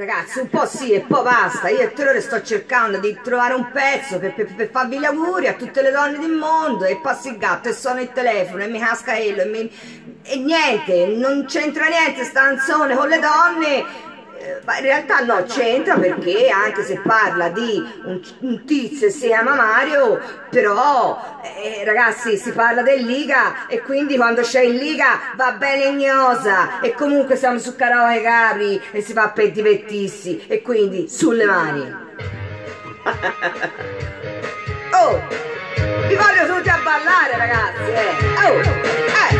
Ragazzi, un po' sì e poi basta. Io e Terrore sto cercando di trovare un pezzo per, per, per, farvi gli auguri a tutte le donne del mondo. E passo il gatto e suono il telefono e mi casca quello e, mi... e niente, non c'entra niente sta canzone con le donne ma in realtà no, c'entra perché anche se parla di un, un tizio e si chiama Mario, però eh, ragazzi si parla del Liga e quindi quando c'è in Liga va bene ignosa e comunque siamo su karaoke Capri e si fa per divertirsi e quindi sulle mani. oh, vi voglio tutti a ballare ragazzi, eh. Oh, eh,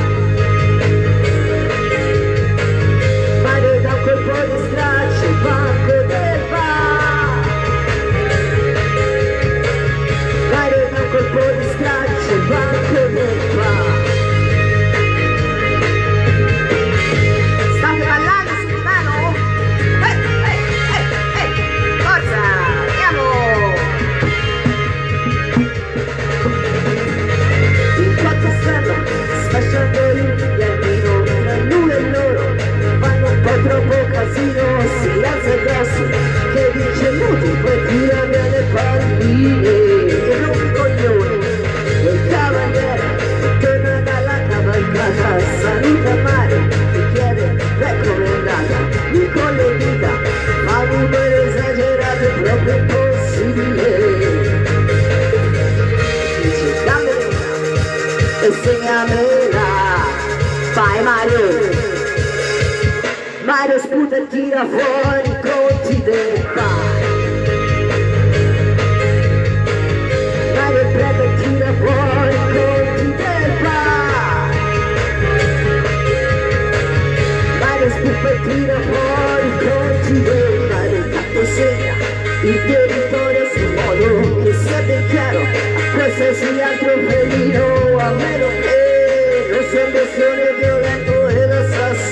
lasciateli gli arrivo non nulla e loro fanno un po' troppo casino si alza il grosso che dice muti poi tirami le palline. Che non coglione il cavaliere torna dalla cavalcata saluta mare ti chiede raccomandata com'è mi con le dita fa un numero esagerato proprio impossibile. Enséñame Vai, Mário! Mário, sputa, tira fuori continentale Mario, prende, tira fuori continentale Mario, sputa, tira fuori continentale tá Capocena, e territorio sul modo che siete chiaro A qualsiasi altro é de a meno che non sia questione